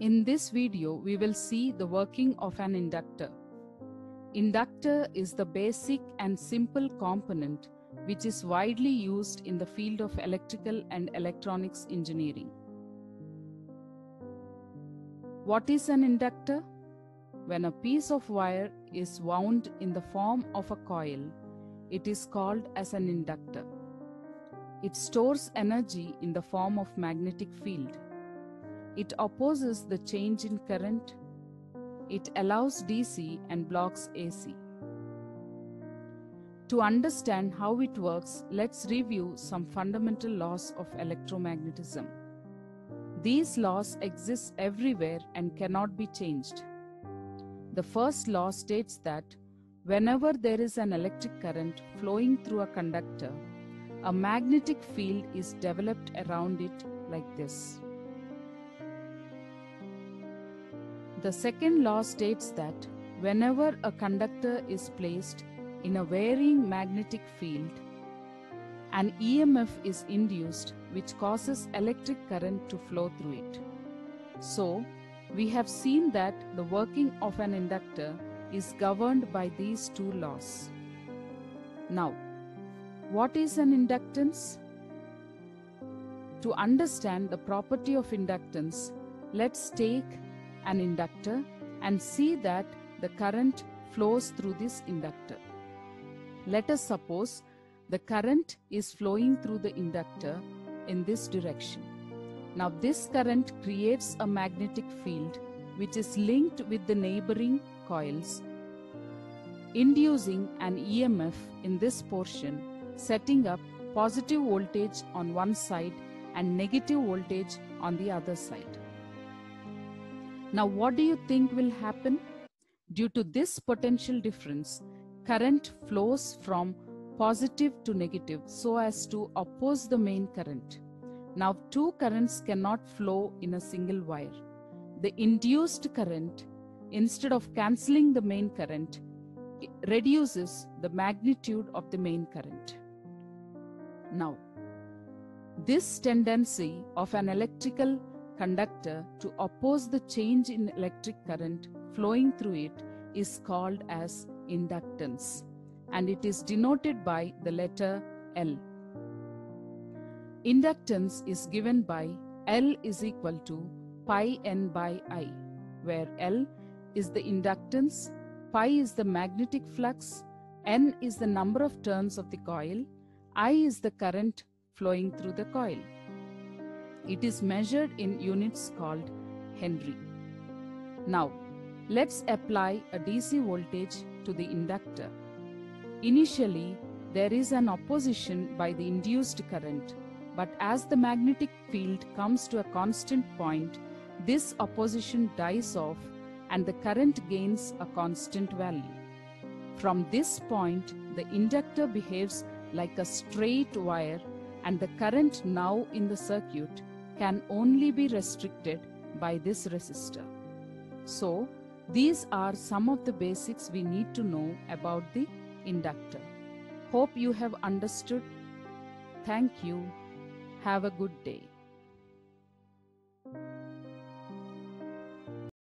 In this video, we will see the working of an inductor. Inductor is the basic and simple component which is widely used in the field of electrical and electronics engineering. What is an inductor? When a piece of wire is wound in the form of a coil, it is called as an inductor. It stores energy in the form of magnetic field. It opposes the change in current. It allows DC and blocks AC. To understand how it works, let's review some fundamental laws of electromagnetism. These laws exist everywhere and cannot be changed. The first law states that whenever there is an electric current flowing through a conductor, a magnetic field is developed around it like this. The second law states that whenever a conductor is placed in a varying magnetic field, an EMF is induced which causes electric current to flow through it. So, we have seen that the working of an inductor is governed by these two laws. Now, what is an inductance? To understand the property of inductance, let's take an inductor and see that the current flows through this inductor. Let us suppose the current is flowing through the inductor in this direction. Now this current creates a magnetic field which is linked with the neighboring coils, inducing an EMF in this portion, setting up positive voltage on one side and negative voltage on the other side. Now what do you think will happen? Due to this potential difference, current flows from positive to negative so as to oppose the main current. Now, two currents cannot flow in a single wire. The induced current, instead of cancelling the main current, reduces the magnitude of the main current. Now, this tendency of an electrical conductor to oppose the change in electric current flowing through it is called as inductance and it is denoted by the letter L. Inductance is given by L is equal to pi n by I, where L is the inductance, pi is the magnetic flux, n is the number of turns of the coil, I is the current flowing through the coil. It is measured in units called Henry. Now, let's apply a DC voltage to the inductor. Initially, there is an opposition by the induced current, but as the magnetic field comes to a constant point, this opposition dies off and the current gains a constant value. From this point, the inductor behaves like a straight wire and the current now in the circuit can only be restricted by this resistor. So, these are some of the basics we need to know about the inductor. Hope you have understood. Thank you. Have a good day.